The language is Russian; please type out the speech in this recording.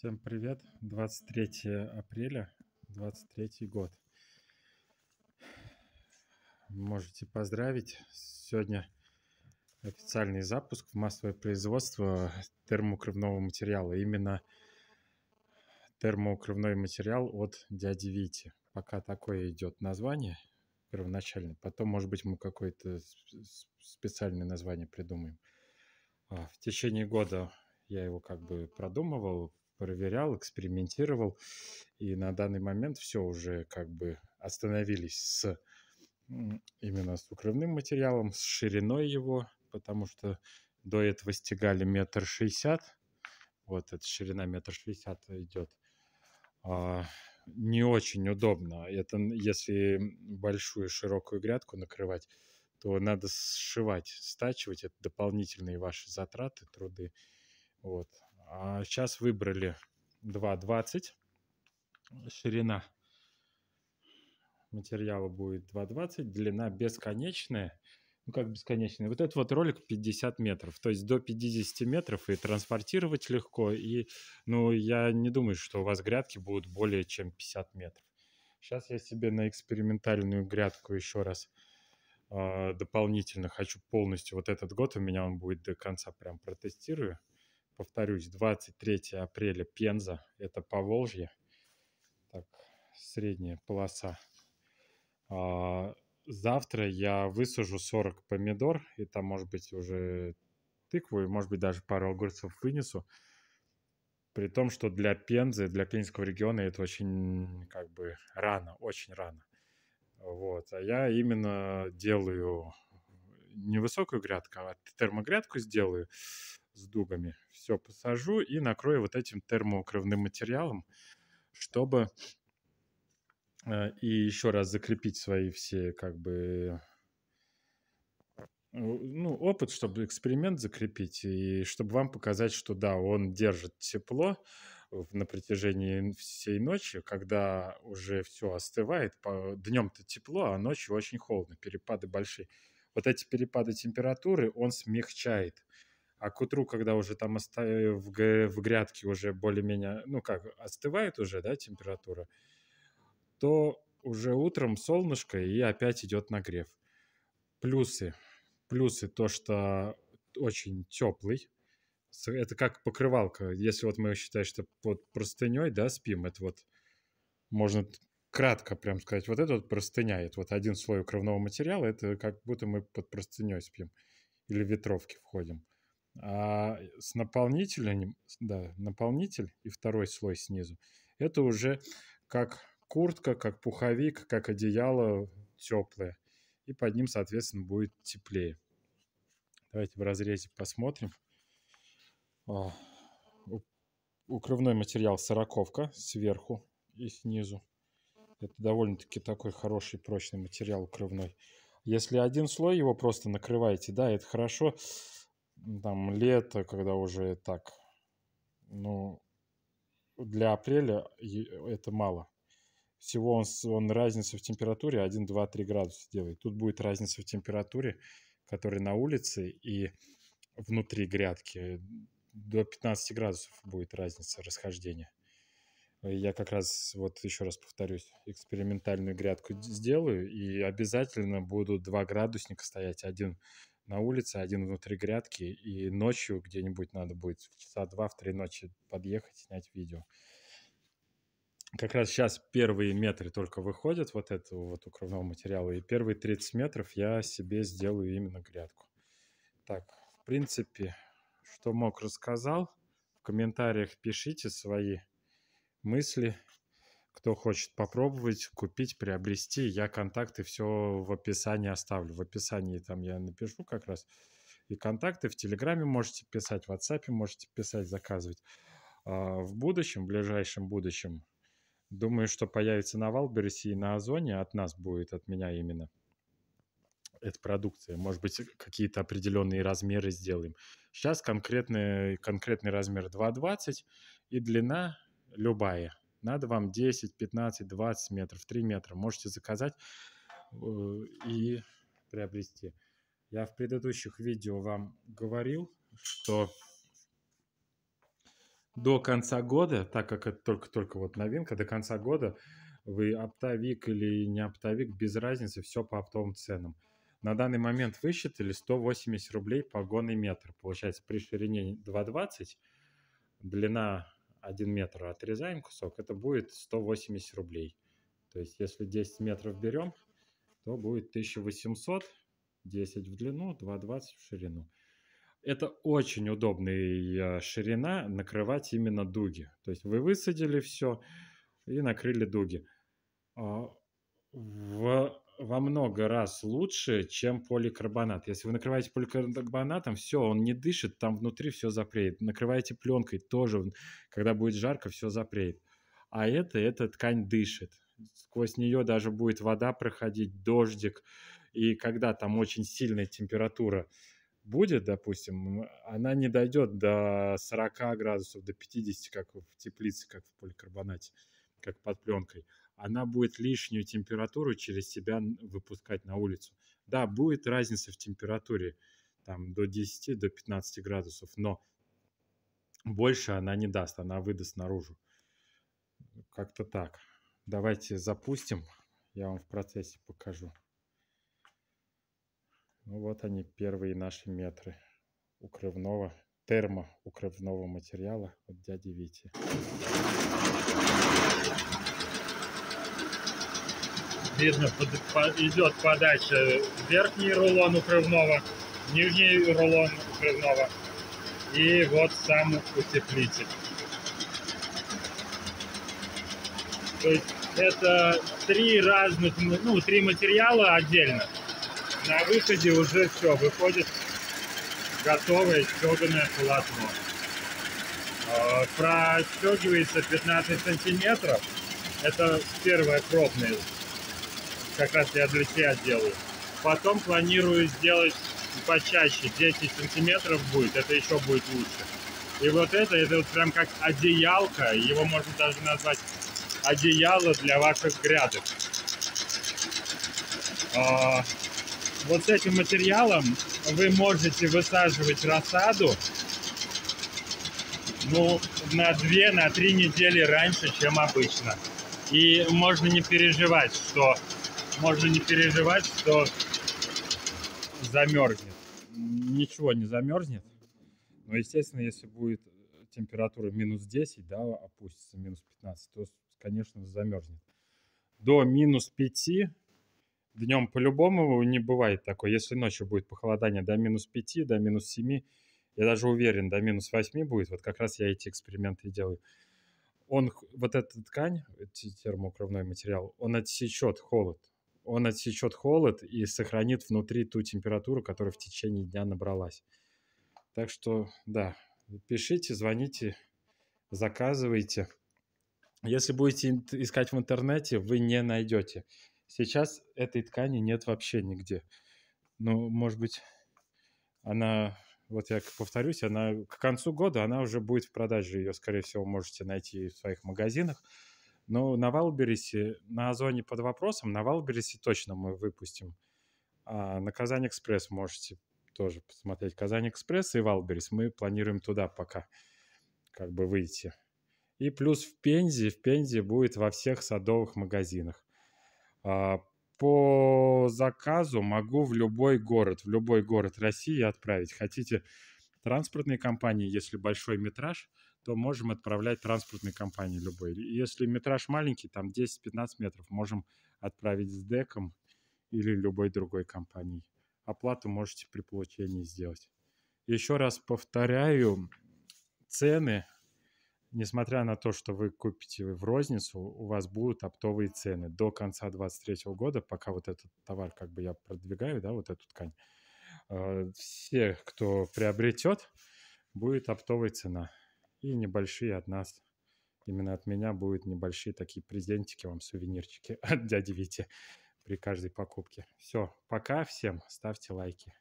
Всем привет! 23 апреля, 23 год. Можете поздравить. Сегодня официальный запуск в массовое производство термоукрывного материала. Именно термоукрывной материал от дяди Вити. Пока такое идет название первоначально. Потом, может быть, мы какое-то специальное название придумаем. А, в течение года я его как бы продумывал, проверял, экспериментировал. И на данный момент все уже как бы остановились с именно с укрывным материалом, с шириной его, потому что до этого стегали метр шестьдесят. Вот эта ширина метр шестьдесят идет. А, не очень удобно. Это если большую широкую грядку накрывать, то надо сшивать, стачивать. Это дополнительные ваши затраты, труды. Вот. А сейчас выбрали 2,20 ширина материала будет 2,20, длина бесконечная. Ну, как бесконечная? Вот этот вот ролик 50 метров, то есть до 50 метров и транспортировать легко. И, ну, я не думаю, что у вас грядки будут более чем 50 метров. Сейчас я себе на экспериментальную грядку еще раз э, дополнительно хочу полностью, вот этот год у меня он будет до конца прям протестирую повторюсь, 23 апреля Пенза, это Поволжье, так, средняя полоса. А, завтра я высажу 40 помидор, и там, может быть, уже тыкву, и, может быть, даже пару огурцов вынесу. При том, что для Пензы, для Пензенского региона это очень, как бы, рано, очень рано. Вот. А я именно делаю не высокую грядку, а термогрядку сделаю с дугами. Все посажу и накрою вот этим термоукрывным материалом, чтобы э, и еще раз закрепить свои все как бы ну, опыт, чтобы эксперимент закрепить, и чтобы вам показать, что да, он держит тепло на протяжении всей ночи, когда уже все остывает, днем-то тепло, а ночью очень холодно, перепады большие. Вот эти перепады температуры он смягчает а к утру, когда уже там оставив в, в грядке уже более-менее, ну как, остывает уже, да, температура, то уже утром солнышко и опять идет нагрев. Плюсы. Плюсы то, что очень теплый. Это как покрывалка. Если вот мы считаем, что под простыней, да, спим, это вот можно кратко прям сказать, вот это вот простыня, это вот один слой укрывного материала, это как будто мы под простыней спим или ветровки входим. А с наполнителем, да, наполнитель и второй слой снизу, это уже как куртка, как пуховик, как одеяло теплое. И под ним, соответственно, будет теплее. Давайте в разрезе посмотрим. А, укрывной материал сороковка сверху и снизу. Это довольно-таки такой хороший прочный материал укрывной. Если один слой его просто накрываете, да, это хорошо там лето, когда уже так, ну, для апреля это мало. Всего он, он разницу в температуре 1, 2, 3 градуса делает. Тут будет разница в температуре, которая на улице и внутри грядки. До 15 градусов будет разница расхождения. Я как раз, вот еще раз повторюсь, экспериментальную грядку сделаю, и обязательно будут два градусника стоять. Один на улице, один внутри грядки, и ночью где-нибудь надо будет в часа два, в три ночи подъехать, снять видео. Как раз сейчас первые метры только выходят вот этого вот укрывного материала, и первые 30 метров я себе сделаю именно грядку. Так, в принципе, что мог, рассказал. В комментариях пишите свои мысли, кто хочет попробовать, купить, приобрести, я контакты все в описании оставлю. В описании там я напишу как раз и контакты. В Телеграме можете писать, в WhatsApp можете писать, заказывать. А в будущем, в ближайшем будущем, думаю, что появится на Валбересе и на Озоне. От нас будет, от меня именно эта продукция. Может быть, какие-то определенные размеры сделаем. Сейчас конкретный, конкретный размер 2,20 и длина любая надо вам 10, 15, 20 метров, 3 метра. Можете заказать э, и приобрести. Я в предыдущих видео вам говорил, что до конца года, так как это только-только вот новинка, до конца года вы оптовик или не оптовик, без разницы, все по оптовым ценам. На данный момент высчитали 180 рублей погонный метр. Получается, при ширине 2,20, длина 1 метр, отрезаем кусок, это будет 180 рублей. То есть, если 10 метров берем, то будет 1800, 10 в длину, 2,20 в ширину. Это очень удобная ширина накрывать именно дуги. То есть вы высадили все и накрыли дуги. А, в, во много раз лучше, чем поликарбонат. Если вы накрываете поликарбонатом, все, он не дышит, там внутри все запреет. Накрываете пленкой, тоже, когда будет жарко, все запреет. А это, эта ткань дышит. Сквозь нее даже будет вода проходить, дождик. И когда там очень сильная температура, будет, допустим, она не дойдет до 40 градусов, до 50, как в теплице, как в поликарбонате, как под пленкой. Она будет лишнюю температуру через себя выпускать на улицу. Да, будет разница в температуре, там до 10, до 15 градусов, но больше она не даст, она выдаст наружу. Как-то так. Давайте запустим, я вам в процессе покажу. Ну вот они, первые наши метры укрывного, термоукрывного материала от дяди Вити. Видно, под, по, идет подача верхний рулон укрывного, нижний рулон укрывного и вот сам утеплитель. То есть это три разных, ну, три материала отдельно на выходе уже все, выходит готовое стеганое полотно. А, Простегивается 15 сантиметров. Это первое пробное. Как раз я для себя делаю. Потом планирую сделать почаще, 10 сантиметров будет, это еще будет лучше. И вот это, это вот прям как одеялка, его можно даже назвать одеяло для ваших грядок. А, вот с этим материалом вы можете высаживать рассаду ну, на 2-3 на недели раньше, чем обычно. И можно не переживать, что можно не переживать, что замерзнет. Ничего не замерзнет. Но, естественно, если будет температура минус 10, да, опустится минус 15, то, конечно, замерзнет. До минус 5 днем по-любому не бывает такой. Если ночью будет похолодание до минус 5, до минус 7, я даже уверен, до минус 8 будет. Вот как раз я эти эксперименты делаю. Он, вот эта ткань, термоукрывной материал, он отсечет холод. Он отсечет холод и сохранит внутри ту температуру, которая в течение дня набралась. Так что, да, пишите, звоните, заказывайте. Если будете искать в интернете, вы не найдете. Сейчас этой ткани нет вообще нигде. Ну, может быть, она, вот я повторюсь, она к концу года она уже будет в продаже. Ее, скорее всего, можете найти в своих магазинах. Но на Валберисе, на Озоне под вопросом, на Валберисе точно мы выпустим. А на Казань Экспресс можете тоже посмотреть. Казань Экспресс и Валберис. Мы планируем туда пока как бы выйти. И плюс в Пензе, в Пензе будет во всех садовых магазинах. А, по заказу могу в любой город, в любой город России отправить. Хотите транспортные компании, если большой метраж, то можем отправлять транспортной компании любой. Если метраж маленький, там 10-15 метров, можем отправить с деком или любой другой компанией. Оплату можете при получении сделать. Еще раз повторяю, цены несмотря на то, что вы купите в розницу, у вас будут оптовые цены до конца 2023 года, пока вот этот товар как бы я продвигаю, да, вот эту ткань. А, все, кто приобретет, будет оптовая цена. И небольшие от нас, именно от меня, будут небольшие такие презентики вам, сувенирчики от дяди Вити при каждой покупке. Все, пока всем, ставьте лайки.